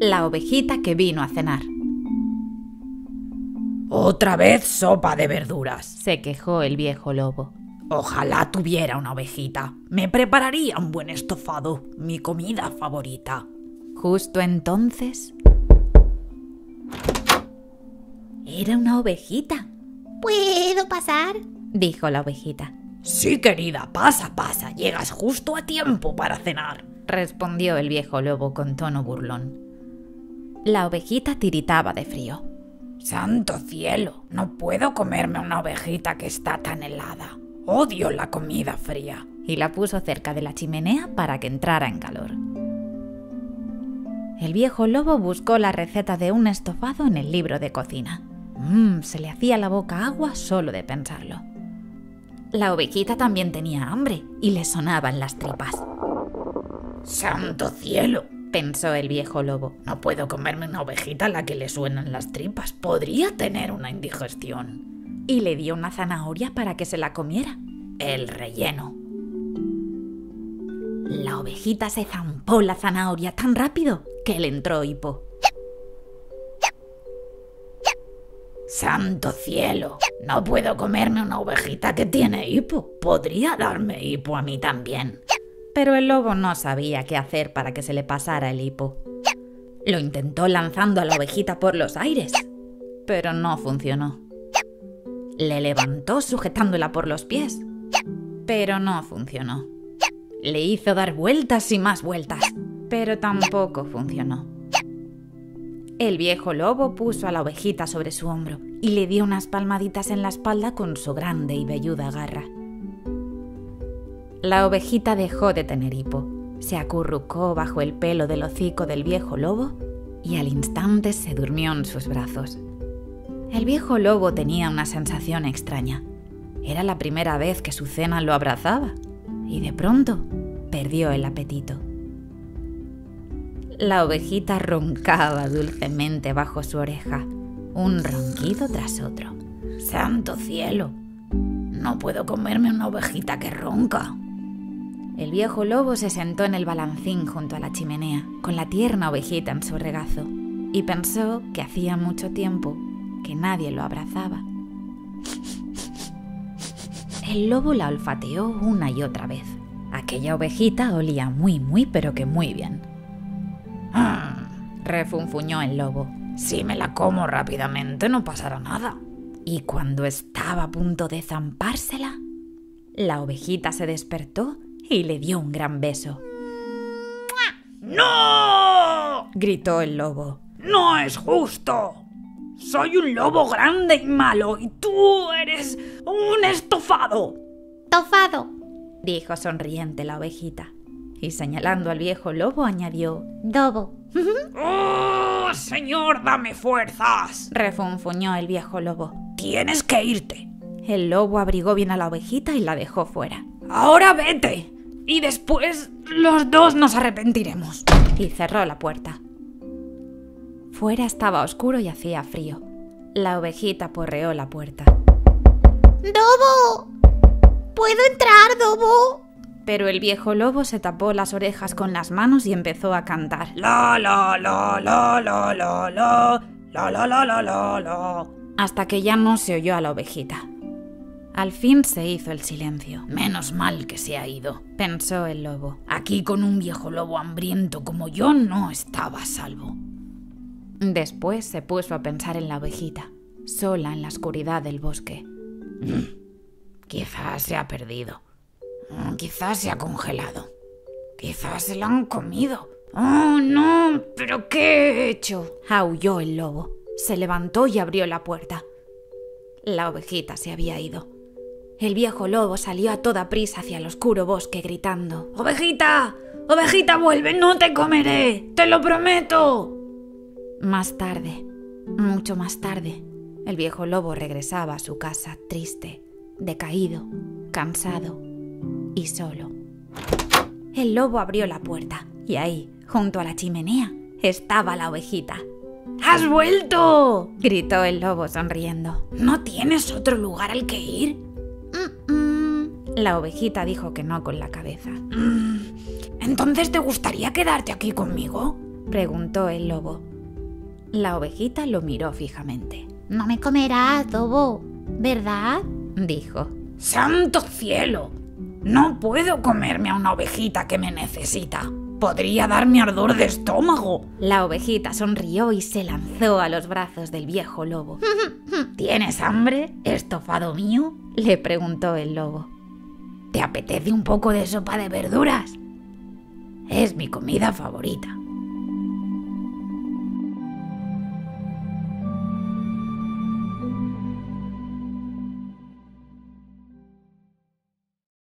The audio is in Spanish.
La ovejita que vino a cenar. Otra vez sopa de verduras. Se quejó el viejo lobo. Ojalá tuviera una ovejita. Me prepararía un buen estofado, mi comida favorita. Justo entonces... Era una ovejita, ¿Puedo pasar? dijo la ovejita. Sí, querida, pasa, pasa. Llegas justo a tiempo para cenar. Respondió el viejo lobo con tono burlón. La ovejita tiritaba de frío. Santo cielo, no puedo comerme una ovejita que está tan helada. Odio la comida fría. y la puso cerca de la chimenea para que entrara en calor. El viejo lobo buscó la receta de un estofado en el libro de cocina. Mmm, se le hacía la boca agua solo de pensarlo. La ovejita también tenía hambre y le sonaban las tripas. Santo cielo, Pensó el viejo lobo. no puedo comerme una ovejita a la que le suenan las tripas. Podría tener una indigestión. Y le dio una zanahoria para que se la comiera. El relleno. La ovejita se zampó la zanahoria tan rápido que le entró hipo. Santo cielo, no puedo comerme una ovejita que tiene hipo. Podría darme hipo a mí también. Pero el lobo no sabía qué hacer para que se le pasara el hipo. Lo intentó lanzando a la ovejita por los aires, pero no funcionó. Le levantó sujetándola por los pies, pero no funcionó. Le hizo dar vueltas y más vueltas, pero tampoco funcionó. El viejo lobo puso a la ovejita sobre su hombro y le dio unas palmaditas en la espalda con su grande y velluda garra. La ovejita dejó de tener hipo, se acurrucó bajo el pelo del hocico del viejo lobo y al instante se durmió en sus brazos. El viejo lobo tenía una sensación extraña. Era la primera vez que su cena lo abrazaba y de pronto perdió el apetito. La ovejita roncaba dulcemente bajo su oreja, un ronquido tras otro. Santo cielo, no puedo comerme una ovejita que ronca. El viejo lobo se sentó en el balancín junto a la chimenea, con la tierna ovejita en su regazo, y pensó que hacía mucho tiempo que nadie lo abrazaba. El lobo la olfateó una y otra vez. Aquella ovejita olía muy, muy, pero que muy bien. Mm, Refunfuñó el lobo. si me la como rápidamente no pasará nada. Y cuando estaba a punto de zampársela, la ovejita se despertó y le dio un gran beso. ¡No! Gritó el lobo. ¡No es justo! Soy un lobo grande y malo y tú eres un estofado. Tofado. Dijo sonriente la ovejita. Y señalando al viejo lobo añadió, Dobo. ¡Oh, señor, dame fuerzas! refunfuñó el viejo lobo. Tienes que irte. El lobo abrigó bien a la ovejita y la dejó fuera. Ahora vete. Y después los dos nos arrepentiremos. Y cerró la puerta. Fuera estaba oscuro y hacía frío. La ovejita porreó la puerta. Dobo. ¿Puedo entrar, Dobo? Pero el viejo lobo se tapó las orejas con las manos y empezó a cantar. La la la la la la la la la la la la la. hasta que ya no se oyó a la ovejita. Al fin se hizo el silencio. Menos mal que se ha ido. Pensó el lobo. Aquí con un viejo lobo hambriento como yo no estaba salvo. Después se puso a pensar en la ovejita, sola en la oscuridad del bosque. Quizás se ha perdido. Mm, Quizás se ha congelado. Quizás se la han comido. ¡Oh, no! ¿Pero qué he hecho? Aulló el lobo. Se levantó y abrió la puerta. La ovejita se había ido. El viejo lobo salió a toda prisa hacia el oscuro bosque gritando. ¡Ovejita! ¡Ovejita, vuelve! ¡No te comeré! ¡Te lo prometo! Más tarde, mucho más tarde, el viejo lobo regresaba a su casa triste, decaído, cansado y solo. El lobo abrió la puerta y ahí, junto a la chimenea, estaba la ovejita. ¡Has vuelto! Gritó el lobo sonriendo. ¿No tienes otro lugar al que ir? "Mm, mm". La ovejita dijo que no con la cabeza. ¿Entonces te gustaría quedarte aquí conmigo? preguntó el lobo. La ovejita lo miró fijamente. No me comerás, Dobo, ¿verdad? Dijo. ¡Santo cielo! No puedo comerme a una ovejita que me necesita. Podría darme ardor de estómago. La ovejita sonrió y se lanzó a los brazos del viejo lobo. ¿Tienes hambre, estofado mío? Le preguntó el lobo. ¿Te apetece un poco de sopa de verduras? Es mi comida favorita.